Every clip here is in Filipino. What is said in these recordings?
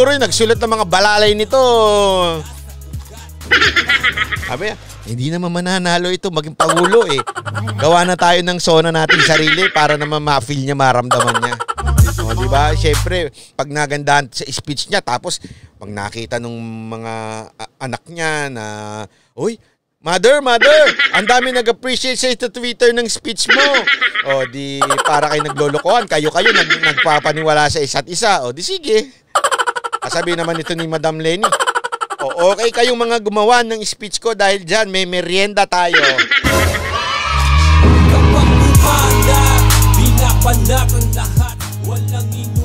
siguro yung nagsulat ng mga balalay nito. Sabi, hindi naman mananalo ito maging pangulo eh. Gawa na tayo ng sona natin sarili para naman ma-feel niya, maramdaman niya. O, di ba? Siyempre, pag nagandahan sa speech niya, tapos pag nakita nung mga anak niya na, Uy, Mother, mother, ang dami nag-appreciate sa ito Twitter ng speech mo. O di para kayo naglolokohan, kayo-kayo nag, nagpapaniwala sa isa't isa. O di sige. Kasabi naman ito ni Madam Lenny. O okay kayong mga gumawa ng speech ko dahil dyan may merienda tayo.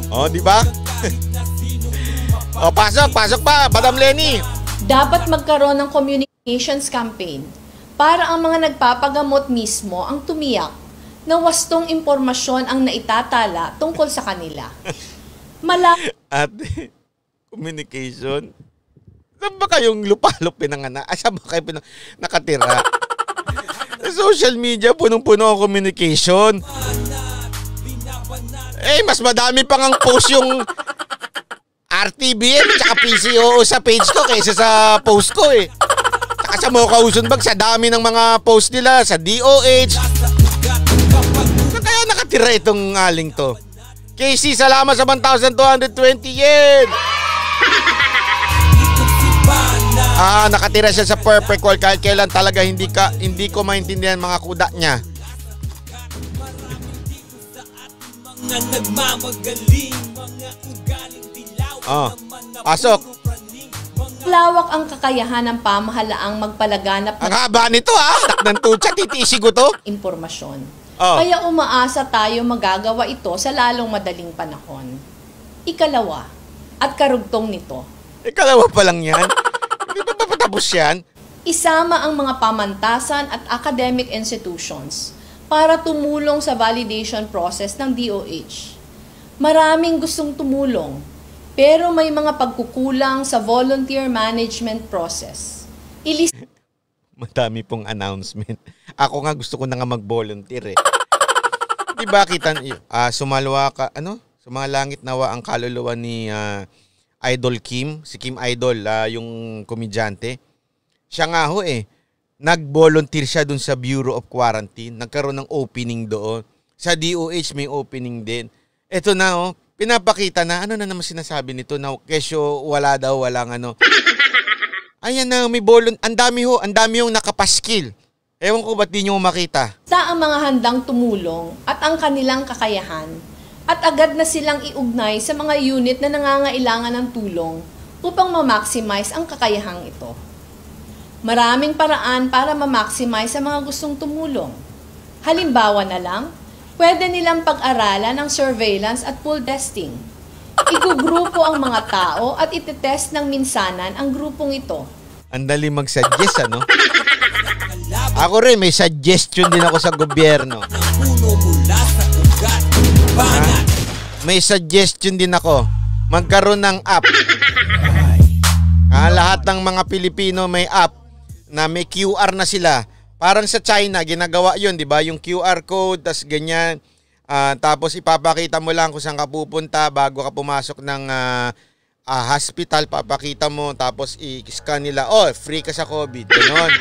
O, di ba? o, pasok, pasok pa, Madam Lenny. Dapat magkaroon ng communications campaign para ang mga nagpapagamot mismo ang tumiyak na wastong impormasyon ang naitatala tungkol sa kanila. Mala Ate, communication. Saan ba kayong lupalop pinanganak? Ah, saan ba kayo pinang... nakatira? Sa social media, punong-puno ang communication. Eh, mas madami pang ang post yung RTBM at PCOO sa page ko kaysa sa post ko eh. Saka sa Mocha Uzunbag, sa dami ng mga post nila, sa DOH. Saan kaya nakatira itong aling to? Casey, salamat sa 1,220 yen! Ah, nakatira siya sa perfect world kahit kailan talaga hindi ka hindi ko maintindihan mga kuda niya. Oh, pasok. lawak ang kakayahan ng pamahalaang magpalaganap Ang ng haba nito ah. Anak ng tutsa, titisi ko to. impormasyon. Oh. Kaya umaasa tayo magagawa ito sa lalong madaling panahon. Ikalawa, at karugtong nito, Ikalawa pa lang yan. Papatapos yan? isama ang mga pamantasan at academic institutions para tumulong sa validation process ng DOH. Maraming gustong tumulong, pero may mga pagkukulang sa volunteer management process. Ilis Madami pong announcement. Ako nga gusto ko na nga mag-volunteer eh. Di ba kita, ah sumalwa ka, ano? Sumalangit nawa ang kaluluwa ni ah, Idol Kim, si Kim Idol, ah, yung komedyante. Siya nga ho eh, nag-volunteer siya dun sa Bureau of Quarantine. Nagkaroon ng opening doon. Sa DOH may opening din. Ito na oh, pinapakita na, ano na naman sinasabi nito na kesyo wala daw, walang ano. Ayan na, may bolon. Ang dami ho, ang dami yung nakapaskil. Ewan ko ba't di nyo makita. sa ang mga handang tumulong at ang kanilang kakayahan at agad na silang iugnay sa mga unit na nangangailangan ng tulong upang ma-maximize ang kakayahang ito. Maraming paraan para ma-maximize sa mga gustong tumulong. Halimbawa na lang, pwede nilang pag-aralan ang surveillance at pool testing. Igugrupo ang mga tao at itetest ng minsanan ang grupong ito. Ang dali mag-suggest, ano? Ako rin, may suggestion din ako sa gobyerno. Ha? May suggestion din ako. Magkaroon ng app. Ah, lahat ng mga Pilipino may app na may QR na sila. Parang sa China, ginagawa yon di ba? Yung QR code, tas ganyan. Ah, tapos ipapakita mo lang kung saan ka pupunta bago ka pumasok ng ah, ah, hospital. Papakita mo, tapos i-scan nila. Oh, free ka sa COVID. Ganon.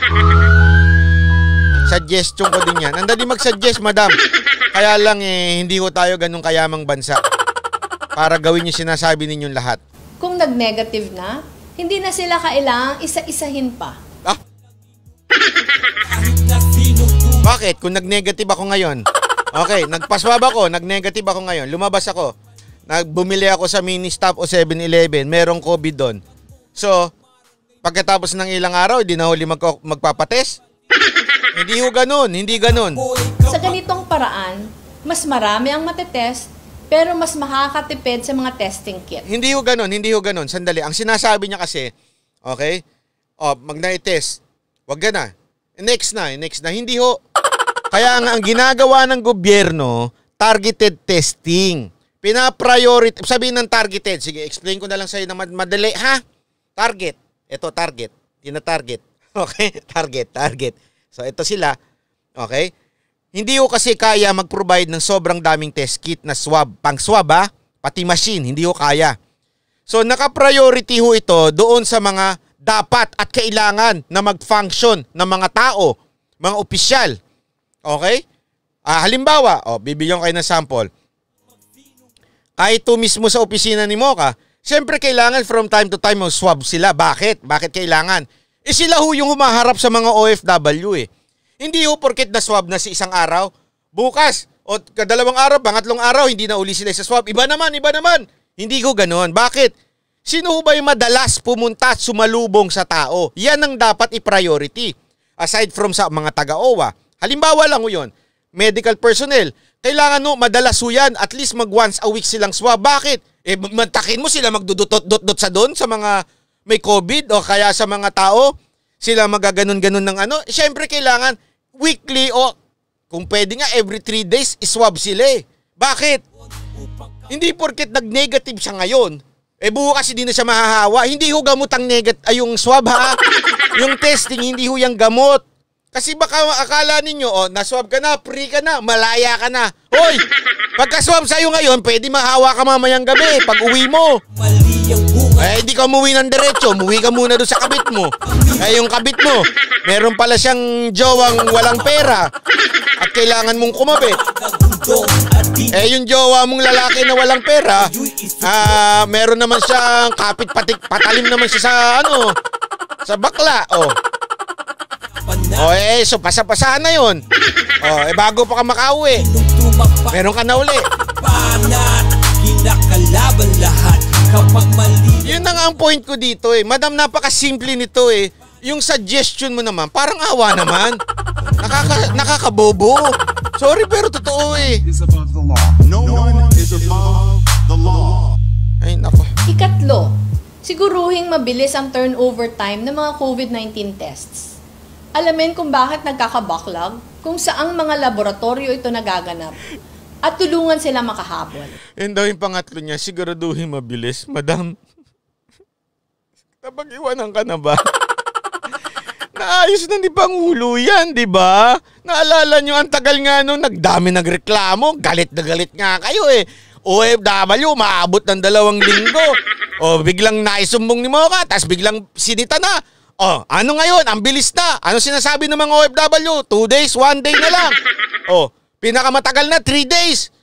Suggestion ko din yan. Ang dali mag-suggest, madam. Kaya lang eh, hindi ko tayo ganun kayamang bansa. Para gawin yung sinasabi ninyong lahat. Kung nag-negative na, hindi na sila kailangang isa-isahin pa. Ah? Bakit? Kung nag-negative ako ngayon. Okay, nagpaswab ako, nag-negative ako ngayon. Lumabas ako. Nagbumili ako sa mini stop o 7-Eleven. Merong COVID doon. So, pagkatapos ng ilang araw, hindi na huli magko- magpapates? hindi ho ganun, hindi ganun. Sa ganitong paraan, mas marami ang matetest, pero mas makakatipid sa mga testing kit. Hindi ho ganun, hindi ho ganun. Sandali, ang sinasabi niya kasi, okay, oh, mag-test. Wag ka na. Next na, next na. Hindi ho. Kaya nga, ang ginagawa ng gobyerno, targeted testing. Pina-priority, sabihin ng targeted. Sige, explain ko na lang sa'yo na mad- madali, ha? Target. Ito, target. Tina-target. Okay? Target, target. So, ito sila. Okay? Hindi ko kasi kaya mag-provide ng sobrang daming test kit na swab. Pang swab ha? Pati machine, hindi ko kaya. So naka-priority ho ito doon sa mga dapat at kailangan na mag-function ng mga tao, mga opisyal. Okay? Ah, halimbawa, oh, bibigyan kayo ng sample. Kahit to mismo sa opisina ni Mocha, siyempre kailangan from time to time swab sila. Bakit? Bakit kailangan? Eh sila ho yung humaharap sa mga OFW eh. Hindi ho porket na swab na si isang araw, bukas o kadalawang araw, pangatlong araw, hindi na uli sila sa swab. Iba naman, iba naman. Hindi ko ganoon. Bakit? Sino ba yung madalas pumunta at sumalubong sa tao? Yan ang dapat i-priority. Aside from sa mga taga-OWA. Halimbawa lang ho yun, medical personnel. Kailangan no, madalas ho yan, at least mag once a week silang swab. Bakit? Eh, mantakin mo sila magdudot-dot-dot sa doon sa mga may COVID o kaya sa mga tao. Sila magaganon-ganon ng ano. Siyempre, kailangan weekly o kung pwede nga every 3 days, iswab sila eh. Bakit? Hindi porket nag-negative siya ngayon, eh bukas hindi na siya mahahawa. Hindi ho gamot ang negat ay yung swab ha. yung testing hindi ho yung gamot. Kasi baka akala ninyo, oh, na-swab ka na, free ka na, malaya ka na. Hoy, pagka-swab sa'yo ngayon, pwede mahawa ka mamayang gabi pag uwi mo. Eh, hindi ka umuwi ng diretso, umuwi ka muna doon sa kabit mo. Eh, yung kabit mo, meron pala siyang jowang walang pera at kailangan mong kumabit. Eh, yung jowa mong lalaki na walang pera, ah, meron naman siyang kapit patik, patalim naman siya sa ano, sa bakla. Oh. Oh, eh, so pasa-pasahan na yun. Oh, eh, bago pa ka makauwi, meron ka na uli. kinakalaban lahat kapag mali. Yun na nga ang point ko dito eh. Madam, napaka-simple nito eh. Yung suggestion mo naman, parang awa naman. Nakaka, nakakabobo. Sorry pero totoo eh. No one is above the law. Ay, nako. Ikatlo, siguruhing mabilis ang turnover time ng mga COVID-19 tests alamin kung bakit nagkaka-backlog, kung saang mga laboratorio ito nagaganap, at tulungan sila makahabol. Yan daw yung pangatlo niya, siguraduhin mabilis. Madam, kapag iwanan ka na ba? Naayos na ni Pangulo yan, di ba? Naalala nyo, ang tagal nga nung nagdami nagreklamo, galit na galit nga kayo eh. OFW, maabot ng dalawang linggo. O biglang naisumbong ni Mocha, tapos biglang sinita na. Oh, ano ngayon? Ang bilis na. Ano sinasabi ng mga OFW? Two days, one day na lang. Oh, pinakamatagal na, three days.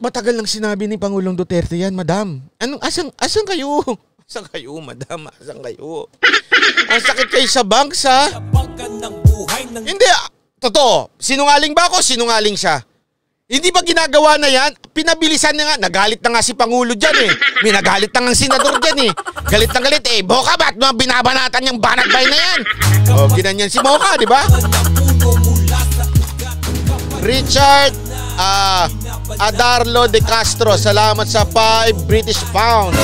Matagal lang sinabi ni Pangulong Duterte yan, madam. Anong, asan, asan kayo? Asan kayo, madam? Asan kayo? Ang sakit kayo sa banks, ha? Hindi, ah, totoo. Sinungaling ba ako? Sinungaling siya. Hindi ba ginagawa na yan? Pinabilisan na nga. Nagalit na nga si Pangulo dyan eh. May nagalit na nga senador dyan eh. Galit na galit eh. Boka ba't mga binabanatan yung banat bay na yan? O, oh, ginanyan si Mocha, di ba? Richard uh, Adarlo de Castro, salamat sa 5 British pounds.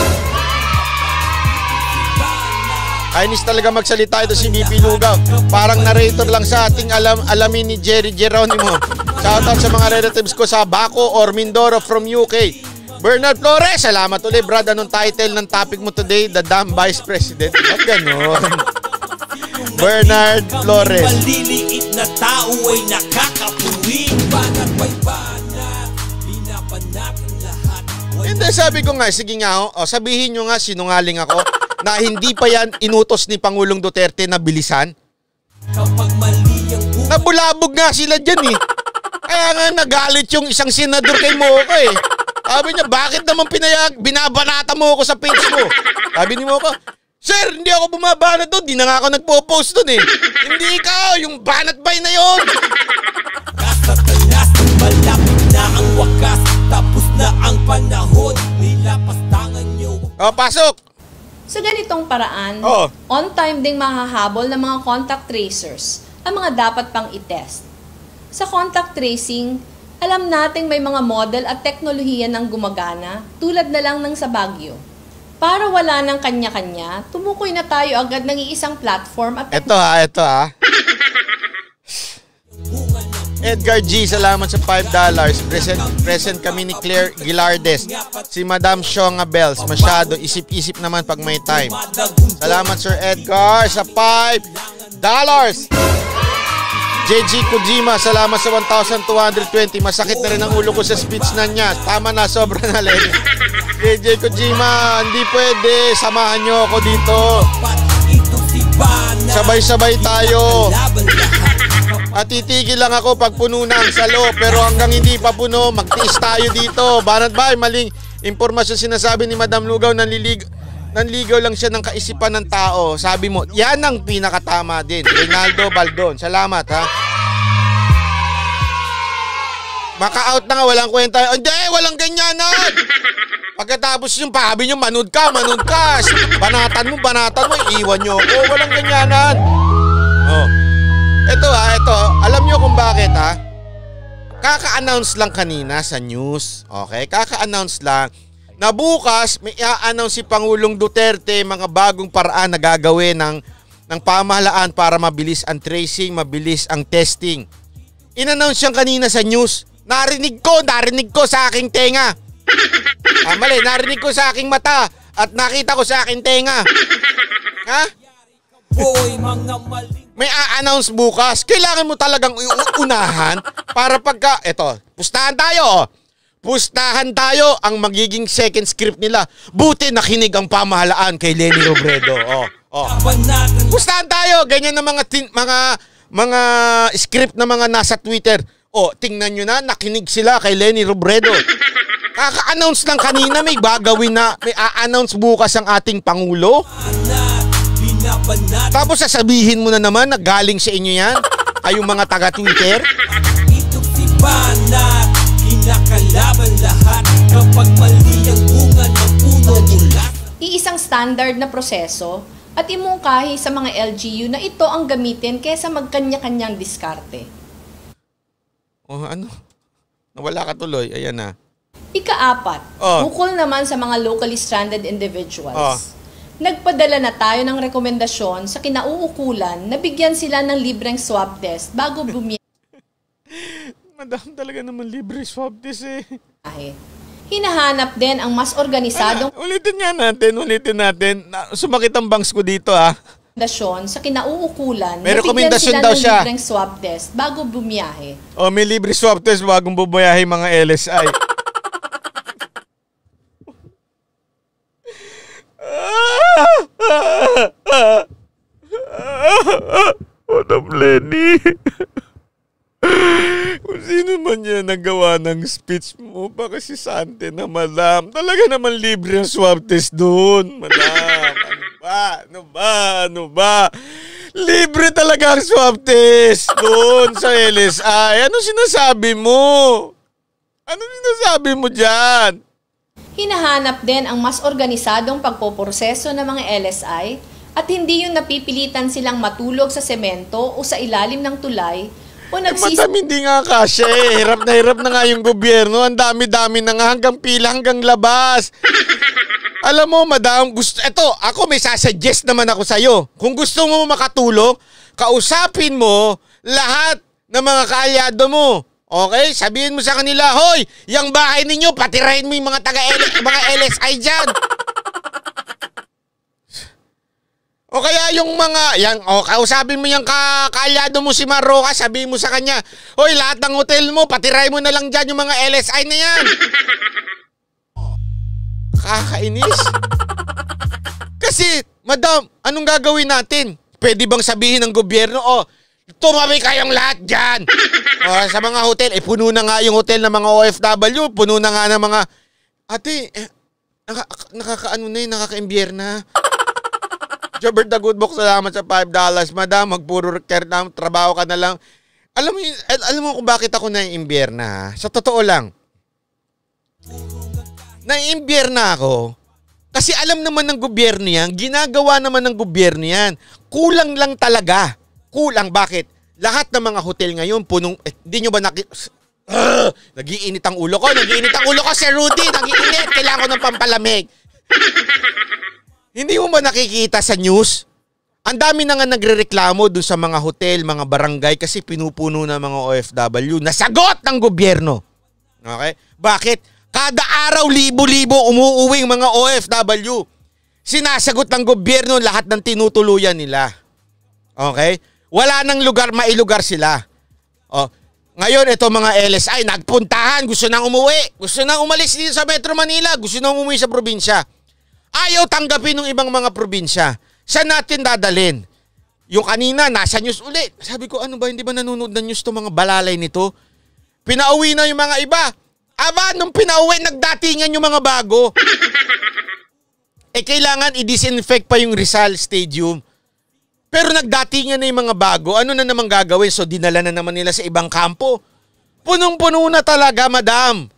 Kainis talaga magsalita ito si BP Lugaw. Parang narrator lang sa ating alam alamin ni Jerry Geronimo. Shoutout sa mga relatives ko sa Baco or Mindoro from UK. Bernard Flores, salamat ulit Brad. Anong title ng topic mo today? The damn Vice President. Ba't ganun? Bernard Flores. Maliliit na tao ay nakakapuwi. Banat may banat. Binabanat ang lahat. Hindi, sabi ko nga, sige nga, oh, sabihin nyo nga, sinungaling ako na hindi pa yan inutos ni Pangulong Duterte na bilisan? Nabulabog nga sila dyan eh. Kaya nga nagalit yung isang senador kay Moco eh. Sabi niya, bakit naman pinayag, binabanata mo ako sa page mo? Sabi ni Moco, Sir, hindi ako bumabanat doon. Di na nga ako nagpo-post doon eh. hindi ikaw, yung banat bay na yon. Kasatalas, malapit na ang wakas. Tapos na ang panahon. Nilapastangan niyo. Oh, pasok! Sa ganitong paraan, oh. on time ding mahahabol ng mga contact tracers ang mga dapat pang itest. Sa contact tracing, alam nating may mga model at teknolohiya ng gumagana tulad na lang ng sa Baguio. Para wala ng kanya-kanya, tumukoy na tayo agad ng iisang platform at... Ito ha, ito ha. Edgar G, salamat sa $5. Present, present kami ni Claire Gilardes. Si Madam Shonga Bells. Masyado, isip-isip naman pag may time. Salamat Sir Edgar sa $5. JG Kojima, salamat sa 1,220. Masakit na rin ang ulo ko sa speech na niya. Tama na, sobra na, Lenny. JJ Kojima, hindi pwede. Samahan nyo ako dito. Sabay-sabay tayo. At titigil lang ako pag puno na ang salo. Pero hanggang hindi pa puno, magtiis tayo dito. Banat ba? Maling impormasyon sinasabi ni Madam Lugaw nanlilig nanligaw lang siya ng kaisipan ng tao. Sabi mo, yan ang pinakatama din. Reynaldo Baldon. Salamat ha. Maka-out na nga, walang kwenta. Hindi, walang ganyanan. Pagkatapos yung pahabi nyo, manood ka, manood ka. Banatan mo, banatan mo, iwan nyo ako. Walang ganyanan. Ito ha, ito. Alam nyo kung bakit ha? Kaka-announce lang kanina sa news. Okay? Kaka-announce lang na bukas may i-announce si Pangulong Duterte mga bagong paraan na gagawin ng, ng pamahalaan para mabilis ang tracing, mabilis ang testing. In-announce yan kanina sa news. Narinig ko, narinig ko sa aking tenga. Ah, mali, narinig ko sa aking mata at nakita ko sa aking tenga. Ha? May a-announce bukas. Kailangan mo talagang unahan para pagka, eto, pustahan tayo. Oh. Pustahan tayo ang magiging second script nila. Buti nakinig ang pamahalaan kay Lenny Robredo. Oh, oh. Pustahan tayo. Ganyan na mga tin, mga mga script na mga nasa Twitter. O, tingnan nyo na, nakinig sila kay Lenny Robredo. Kaka-announce lang kanina, may bagawin na, may a-announce bukas ang ating Pangulo. Tapos sasabihin mo na naman na galing sa inyo yan, kayong mga taga-Twitter. Ito si Banat, kinakalaban lahat kapag mali ang bunga ng puno mula. Iisang standard na proseso at imungkahi sa mga LGU na ito ang gamitin kaysa magkanya-kanyang diskarte. Oh, ano? Nawala ka tuloy. Ayan na. Ikaapat, Oh. bukol naman sa mga locally stranded individuals. Oh. Nagpadala na tayo ng rekomendasyon sa kinauukulan na bigyan sila ng libreng swab test bago bumiyahe. Madam, talaga naman libre swab test eh. Hinahanap din ang mas organisadong Ah, ulitin nga natin, ulitin natin. Na, sumakit ang bangs ko dito ah. rekomendasyon sa kinauukulan May na bigyan sila daw ng siya. libreng swab test bago bumiyahe. O, Oh, may libre swab test bagong bubuyahe mga LSI. Madam Lenny. Kung sino man yan nagawa ng speech mo, baka si Sante na madam. Talaga naman libre ang swab test doon. Madam, ano ba? Ano ba? Ano ba? Libre talaga ang swab test doon sa LSI. Ano sinasabi mo? Ano sinasabi mo dyan? Hinahanap din ang mas organisadong pagpoproseso ng mga LSI at hindi yung napipilitan silang matulog sa semento o sa ilalim ng tulay o Eh, nagsis... madam, hindi nga kasya eh. Hirap na hirap na nga yung gobyerno. Ang dami-dami na nga hanggang pila, hanggang labas. Alam mo, madam, gusto, eto, ako may sasuggest naman ako sa'yo. Kung gusto mo makatulong, kausapin mo lahat ng mga kaalyado mo. Okay? Sabihin mo sa kanila, Hoy, yung bahay ninyo, patirahin mo yung mga taga mga LSI dyan. O kaya yung mga, yan, o kausapin mo yung ka, kaalyado mo si Maroka, sabihin mo sa kanya, Hoy, lahat ng hotel mo, patiray mo na lang dyan yung mga LSI na yan. Kakainis. Kasi, madam, anong gagawin natin? Pwede bang sabihin ng gobyerno, oh, tumabi kayong lahat dyan. o, sa mga hotel, eh, puno na nga yung hotel ng mga OFW, puno na nga ng mga, ate, eh, naka, nakakaano na yun, nakaka-imbyerna. Jobert the Good Book, salamat sa $5. Madam, magpuro care na, trabaho ka na lang. Alam mo, al- alam mo kung bakit ako naiimbierna ha? Sa totoo lang. Naiimbierna ako kasi alam naman ng gobyerno yan, ginagawa naman ng gobyerno yan. Kulang lang talaga. Kulang. Bakit? Lahat ng mga hotel ngayon, punong, eh, di nyo ba naki... Ugh! nagiinit ang ulo ko, nagiinit ang ulo ko, Sir Rudy, nagiinit, kailangan ko ng pampalamig. Hindi mo ba nakikita sa news? Ang dami na nga nagrereklamo dun sa mga hotel, mga barangay kasi pinupuno ng mga OFW. Nasagot ng gobyerno. Okay? Bakit? Kada araw libo-libo umuuwing mga OFW. Sinasagot ng gobyerno lahat ng tinutuluyan nila. Okay? Wala nang lugar, mailugar sila. Oh, Ngayon, ito mga LSI, nagpuntahan, gusto nang umuwi. Gusto nang umalis dito sa Metro Manila, gusto nang umuwi sa probinsya. Ayaw tanggapin ng ibang mga probinsya. Saan natin dadalhin? Yung kanina, nasa news ulit. Sabi ko, ano ba, hindi ba nanonood ng news to mga balalay nito? Pinauwi na yung mga iba. Aba, nung pinauwi, nagdatingan yung mga bago. eh, kailangan i-disinfect pa yung Rizal Stadium. Pero nagdatingan na yung mga bago, ano na naman gagawin? So dinala na naman nila sa ibang kampo. Punong-puno na talaga, madam.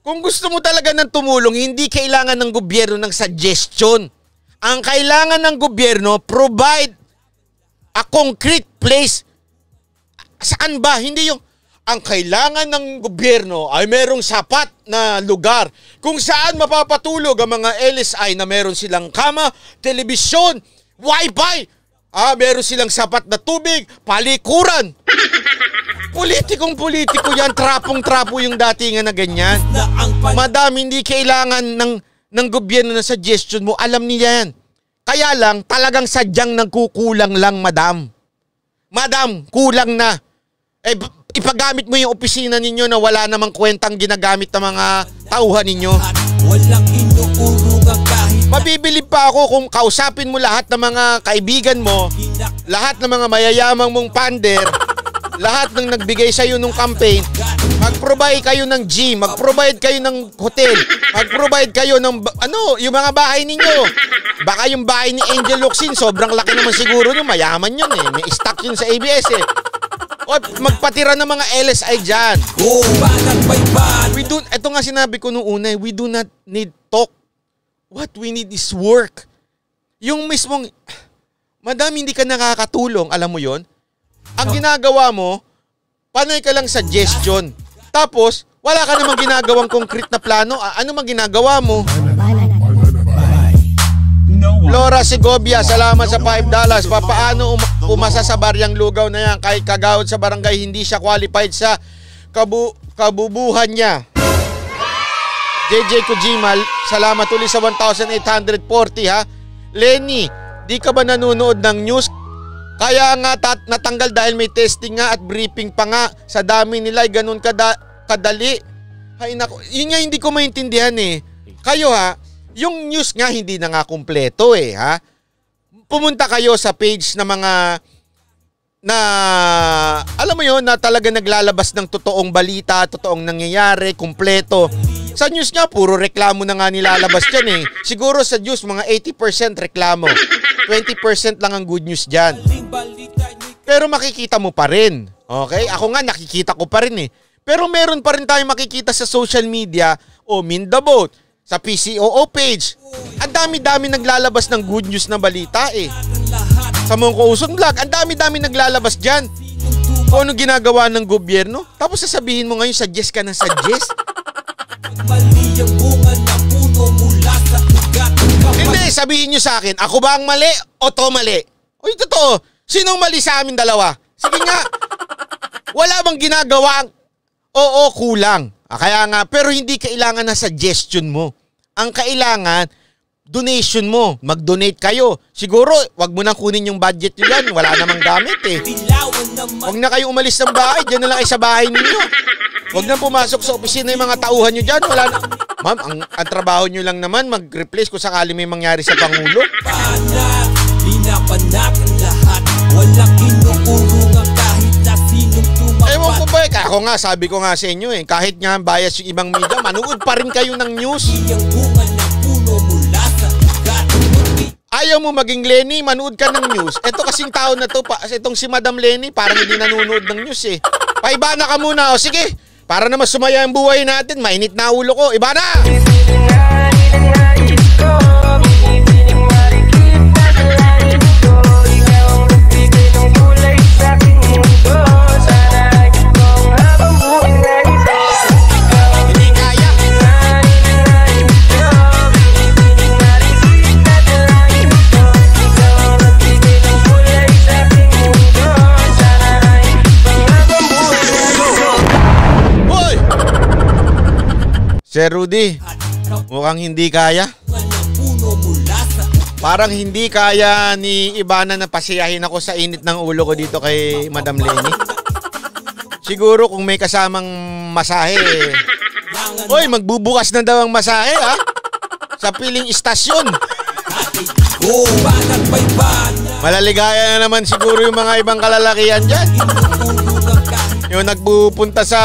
Kung gusto mo talaga ng tumulong, hindi kailangan ng gobyerno ng suggestion. Ang kailangan ng gobyerno, provide a concrete place. Saan ba? Hindi yung ang kailangan ng gobyerno ay merong sapat na lugar kung saan mapapatulog ang mga LSI na meron silang kama, telebisyon, wifi, Ah, meron silang sapat na tubig, palikuran. Politikong politiko yan, trapong-trapo yung datingan na ganyan. Madam, hindi kailangan ng, ng gobyerno na suggestion mo. Alam niya yan. Kaya lang, talagang sadyang nagkukulang lang, madam. Madam, kulang na. Eh, ipagamit mo yung opisina ninyo na wala namang kwentang ginagamit ng mga tauhan ninyo. Walang inuurungan kahit Mabibili pa ako kung kausapin mo lahat ng mga kaibigan mo, lahat ng mga mayayamang mong pander, lahat ng nagbigay sa iyo nung campaign, mag-provide kayo ng gym, mag-provide kayo ng hotel, mag-provide kayo ng ano, yung mga bahay ninyo. Baka yung bahay ni Angel Locsin, sobrang laki naman siguro nyo, mayaman yun eh. May stock yun sa ABS eh. O magpatira ng mga LSI dyan. We do, ito nga sinabi ko nung una, eh, we do not need What we need is work. Yung mismong, madami hindi ka nakakatulong, alam mo yon Ang ginagawa mo, panay ka lang suggestion. Tapos, wala ka namang ginagawang concrete na plano. Ano mang ginagawa mo? Flora Segovia, salamat sa 5 dollars. Papaano um- umasa sa baryang lugaw na yan kahit kagawad sa barangay hindi siya qualified sa kabu kabubuhan niya. JJ Kojima, salamat ulit sa 1,840 ha. Lenny, di ka ba nanonood ng news? Kaya nga tat- natanggal dahil may testing nga at briefing pa nga. Sa dami nila ganun kada- kadali. Hay nako, yun nga hindi ko maintindihan eh. Kayo ha, yung news nga hindi na nga kumpleto eh ha. Pumunta kayo sa page ng mga na alam mo yon na talaga naglalabas ng totoong balita, totoong nangyayari, kumpleto. Sa news nga, puro reklamo na nga nilalabas dyan eh. Siguro sa news, mga 80% reklamo. 20% lang ang good news dyan. Pero makikita mo pa rin. Okay? Ako nga, nakikita ko pa rin eh. Pero meron pa rin tayong makikita sa social media o Mindabot, sa PCOO page. Ang dami-dami naglalabas ng good news na balita eh. Sa Mongko Uson Vlog, ang dami-dami naglalabas dyan. Kung ano ginagawa ng gobyerno, tapos sasabihin mo ngayon, suggest ka na suggest. Mali ang bunga na puno mula Hindi, sabihin nyo sa akin, ako ba ang mali o to mali? Uy, totoo. Sinong mali sa amin dalawa? Sige nga. Wala bang ginagawa? Oo, kulang. Ah, kaya nga, pero hindi kailangan na suggestion mo. Ang kailangan, donation mo. Mag-donate kayo. Siguro, wag mo nang kunin yung budget nyo yan. Wala namang gamit eh. Huwag na kayo umalis ng bahay. Diyan na lang kayo sa bahay ninyo. Huwag nang pumasok sa opisina yung mga tauhan nyo dyan. Wala na. Ma'am, ang, ang trabaho nyo lang naman, mag-replace kung sakali may mangyari sa Pangulo. Panak, pinapanak ang lahat. Walang inuurungan kahit na sinong tumapat. Ewan ko ba, eh, ako nga, sabi ko nga sa inyo eh, kahit nga bias yung ibang media, manood pa rin kayo ng news. Iyang bunga na puno mula sa ugat. Ayaw mo maging Lenny, manood ka ng news. Ito kasing tao na to, pa, itong si Madam Lenny, parang hindi nanonood ng news eh. Paibana ka muna, o sige, para naman sumaya ang buhay natin, mainit na ulo ko. Iba na! Sir Rudy, mukhang hindi kaya. Parang hindi kaya ni Ibana na pasiyahin ako sa init ng ulo ko dito kay Madam Lenny. Siguro kung may kasamang masahe. Hoy, magbubukas na daw ang masahe ha. Sa piling istasyon. Malaligaya na naman siguro yung mga ibang kalalakihan dyan. Yung nagpupunta sa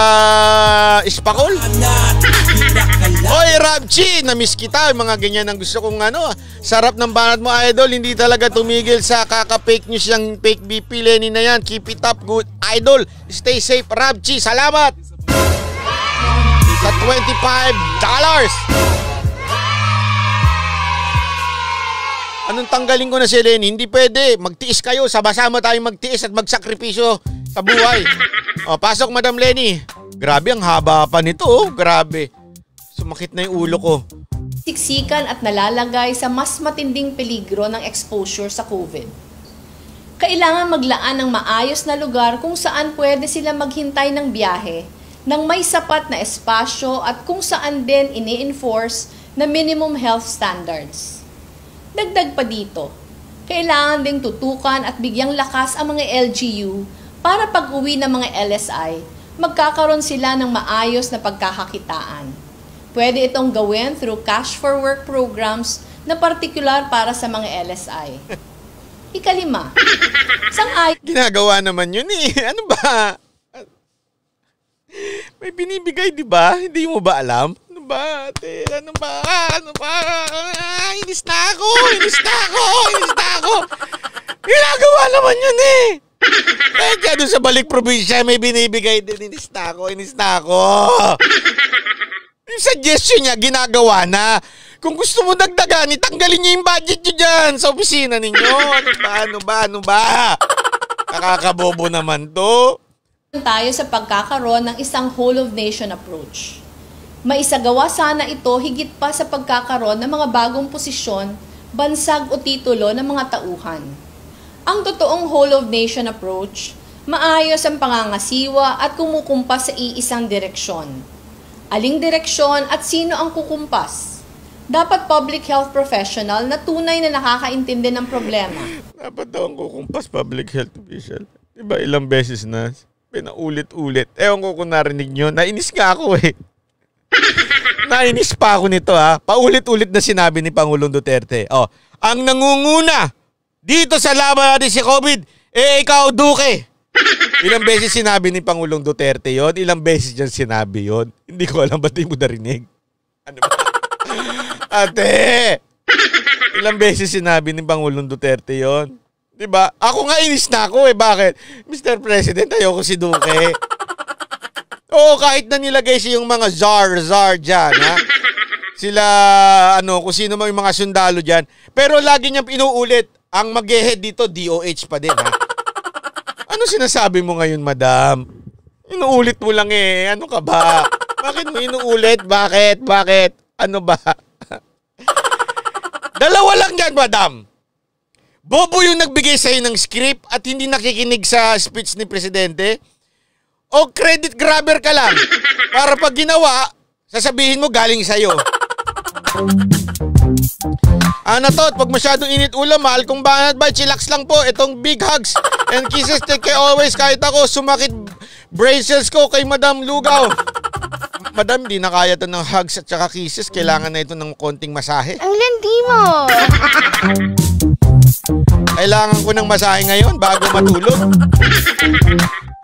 Ispakol. Oy, Rabchi, na-miss kita. Yung mga ganyan ang gusto kong ano. Sarap ng banat mo, idol. Hindi talaga tumigil sa kaka-fake news yung fake BP Lenny na yan. Keep it up, good idol. Stay safe, Rabchi. Salamat! Sa 25 dollars. Anong tanggalin ko na si Lenny? Hindi pwede. Magtiis kayo. Sama-sama tayong magtiis at magsakripisyo sa buhay. O, pasok, Madam Lenny. Grabe, ang haba pa nito. Oh. Grabe. Sumakit na yung ulo ko. Siksikan at nalalagay sa mas matinding peligro ng exposure sa COVID. Kailangan maglaan ng maayos na lugar kung saan pwede sila maghintay ng biyahe ng may sapat na espasyo at kung saan din ini-enforce na minimum health standards. Dagdag pa dito, kailangan ding tutukan at bigyang lakas ang mga LGU para pag-uwi ng mga LSI, magkakaroon sila ng maayos na pagkakakitaan. Pwede itong gawin through cash for work programs na partikular para sa mga LSI. Ikalima, sang Ginagawa naman yun eh. Ano ba? May binibigay, di ba? Hindi mo ba alam? ba? Ate, ano ba? Ano ba? Ah, inis na ako! Inis na ako! Inis na ako! Ginagawa naman yun eh! Kaya dyan doon sa balik probinsya, may binibigay din. Inis na ako, inis na ako. Yung suggestion niya, ginagawa na. Kung gusto mo dagdagan, itanggalin niyo yung budget niyo dyan sa opisina ninyo. Ano ba, ano ba, ano ba? Nakakabobo naman to. Tayo sa pagkakaroon ng isang whole of nation approach. Maisagawa sana ito higit pa sa pagkakaroon ng mga bagong posisyon, bansag o titulo ng mga tauhan. Ang totoong whole of nation approach, maayos ang pangangasiwa at kumukumpas sa iisang direksyon. Aling direksyon at sino ang kukumpas? Dapat public health professional na tunay na nakakaintindi ng problema. Dapat daw ang kukumpas public health official. Diba ilang beses na? Pinaulit-ulit. Ewan ko kung narinig nyo. Nainis nga ako eh. Nainis pa ako nito ha. Paulit-ulit na sinabi ni Pangulong Duterte. Oh, ang nangunguna dito sa laban natin si COVID, eh ikaw Duque. Ilang beses sinabi ni Pangulong Duterte yon, ilang beses diyan sinabi yon. Hindi ko alam ba't di mo narinig. Ano ba? Ate! Ilang beses sinabi ni Pangulong Duterte yon. 'Di ba? Ako nga inis na ako eh. Bakit? Mr. President, ayoko si Duque. Oo, kahit na nilagay siya yung mga czar-czar dyan, ha? Sila, ano, kung sino man yung mga sundalo dyan. Pero lagi niyang inuulit, ang mag dito, DOH pa din, ha? Ano sinasabi mo ngayon, madam? Inuulit mo lang eh. Ano ka ba? Bakit mo inuulit? Bakit? Bakit? Ano ba? Dalawa lang yan, madam. Bobo yung nagbigay sa'yo ng script at hindi nakikinig sa speech ni Presidente o credit grabber ka lang para pag ginawa, sasabihin mo galing sa'yo. Ana to, pag masyadong init ulam, mahal kong banat ba, chillax lang po. Itong big hugs and kisses take care always kahit ako sumakit brain cells ko kay Madam Lugaw. Madam, di na kaya to ng hugs at saka kisses. Kailangan na ito ng konting masahe. Ang landi mo! Kailangan ko ng masahe ngayon bago matulog.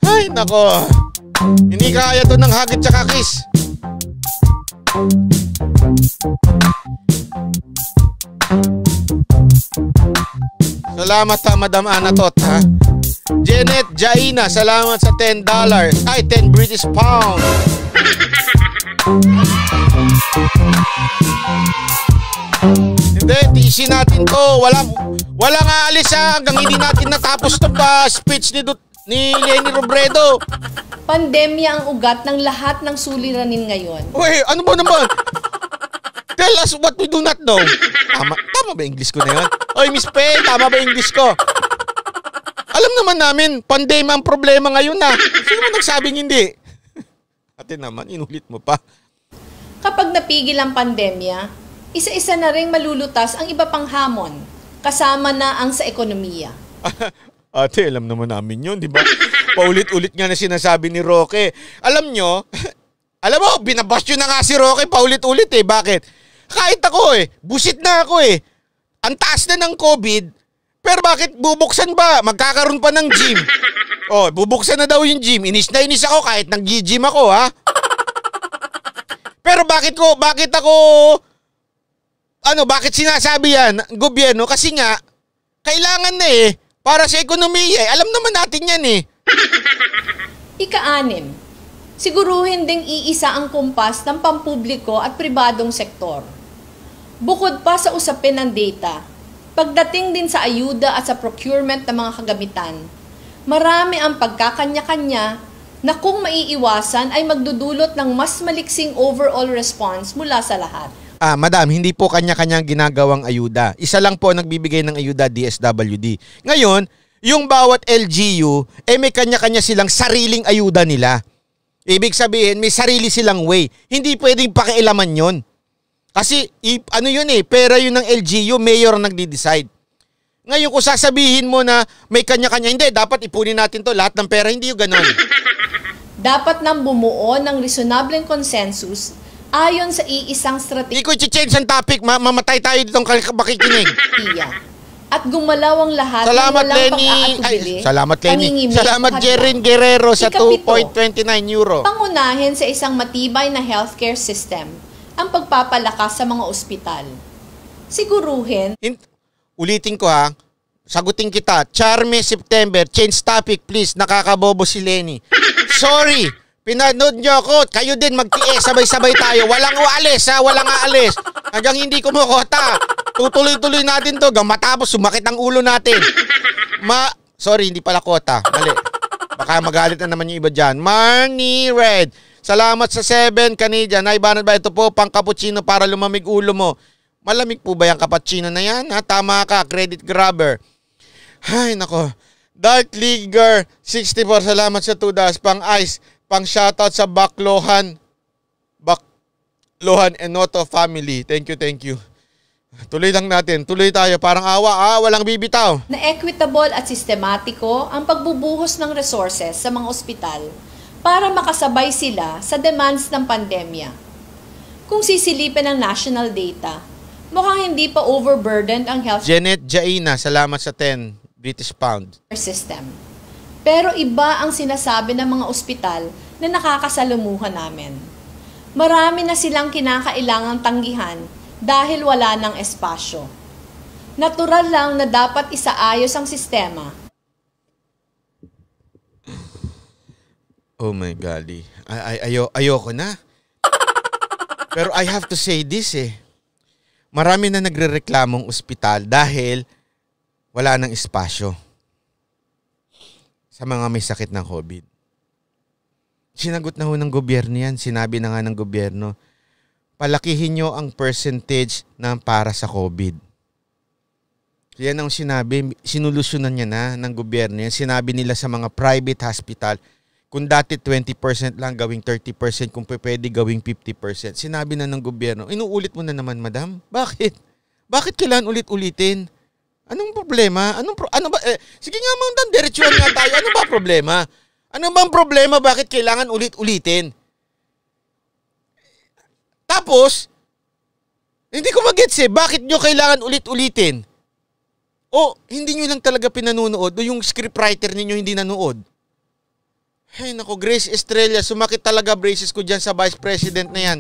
Ay, nako. Hindi kaya to ng hagit tsaka kiss. Salamat ha, Madam Anatot ha. Janet Jaina, salamat sa $10. Ay, 10 British pound. Hindi, tiisin natin to. Walang, walang aalis ha hanggang hindi natin natapos to pa speech ni Dut ni Lenny Robredo. Pandemya ang ugat ng lahat ng suliranin ngayon. Uy, ano ba naman? Tell us what we do not know. Tama, tama ba English ko na yun? Oy, Miss Pe, tama ba English ko? Alam naman namin, pandemya ang problema ngayon na. Sino mo nagsabing hindi? Ate naman, inulit mo pa. Kapag napigil ang pandemya, isa-isa na rin malulutas ang iba pang hamon, kasama na ang sa ekonomiya. Ate, alam naman namin yun, di ba? Paulit-ulit nga na sinasabi ni Roque. Alam nyo, alam mo, binabasyo na nga si Roque paulit-ulit eh. Bakit? Kahit ako eh, busit na ako eh. Ang taas na ng COVID, pero bakit bubuksan ba? Magkakaroon pa ng gym. Oh, bubuksan na daw yung gym. Inis na inis ako kahit nag-gym ako, ha? Pero bakit ko, bakit ako, ano, bakit sinasabi yan, gobyerno? Kasi nga, kailangan na eh, para sa ekonomiya eh. Alam naman natin yan eh. Ika-anim, siguruhin ding iisa ang kumpas ng pampubliko at pribadong sektor. Bukod pa sa usapin ng data, pagdating din sa ayuda at sa procurement ng mga kagamitan, marami ang pagkakanya-kanya na kung maiiwasan ay magdudulot ng mas maliksing overall response mula sa lahat. Ah, madam, hindi po kanya-kanyang ginagawang ayuda. Isa lang po nagbibigay ng ayuda DSWD. Ngayon, yung bawat LGU, eh may kanya-kanya silang sariling ayuda nila. Ibig sabihin, may sarili silang way. Hindi pwedeng pakialaman yon. Kasi, ano yun eh, pera yun ng LGU, mayor ang nagdi-decide. Ngayon, kung sasabihin mo na may kanya-kanya, hindi, dapat ipunin natin to, lahat ng pera, hindi yung ganon. Dapat nang bumuo ng reasonable consensus ayon sa iisang Hindi ko i-change ang topic, ma- mamatay tayo ditong kal- makikinig. strategiya. At gumalaw ang lahat Salamat, ng walang Lenny. pag-aatubili, Ay, salamat, Lenny. pangingimik, Salamat, at Jerin Guerrero sa Ikapito, 2.29 euro. Pangunahin sa isang matibay na healthcare system ang pagpapalakas sa mga ospital. Siguruhin In- ulitin ko ha, sagutin kita. Charme September, change topic please. Nakakabobo si Lenny. Sorry, pinanood nyo ako. Kayo din magtiis, sabay-sabay tayo. Walang ualis ha, walang aalis. Hanggang hindi kumukota. Tutuloy-tuloy natin to. Hanggang matapos sumakit ang ulo natin. Ma, sorry, hindi pala kota. Mali. Baka magalit na naman yung iba dyan. Marnie Red. Salamat sa 7 Canadian. Ay, ba ba ito po pang cappuccino para lumamig ulo mo? Malamig po ba yung cappuccino na yan? Ha? Tama ka, credit grabber. Ay, nako. Dark Leaguer, 64. Salamat sa 2 das. Pang ice. Pang shoutout sa Baklohan. Baklohan Enoto family. Thank you, thank you. Tuloy lang natin. Tuloy tayo. Parang awa. Ah, walang bibitaw. na equitable at sistematiko ang pagbubuhos ng resources sa mga ospital para makasabay sila sa demands ng pandemya. Kung sisilipin ang national data, mukhang hindi pa overburdened ang health Janet Jaina, salamat sa 10 British pound. system. Pero iba ang sinasabi ng mga ospital na nakakasalumuhan namin. Marami na silang kinakailangang tanggihan dahil wala ng espasyo. Natural lang na dapat isaayos ang sistema Oh my golly. Ay, ay, ayo, ayoko na. Pero I have to say this eh. Marami na nagrereklamong ospital dahil wala ng espasyo sa mga may sakit ng COVID. Sinagot na ho ng gobyerno yan. Sinabi na nga ng gobyerno, palakihin nyo ang percentage na para sa COVID. Yan ang sinabi, sinulusyonan niya na ng gobyerno yan. Sinabi nila sa mga private hospital, kung dati 20% lang, gawing 30%, kung pwede gawing 50%. Sinabi na ng gobyerno, inuulit mo na naman, madam. Bakit? Bakit kailangan ulit-ulitin? Anong problema? Anong pro- ano ba? Eh, sige nga, Ma'am diretsuhan nga tayo. Ano ba problema? Ano bang problema? Bakit kailangan ulit-ulitin? Tapos, hindi ko magets eh, bakit nyo kailangan ulit-ulitin? O hindi nyo lang talaga pinanunood o yung scriptwriter ninyo hindi nanood? Ay nako, Grace Estrella, sumakit talaga braces ko dyan sa vice president na yan.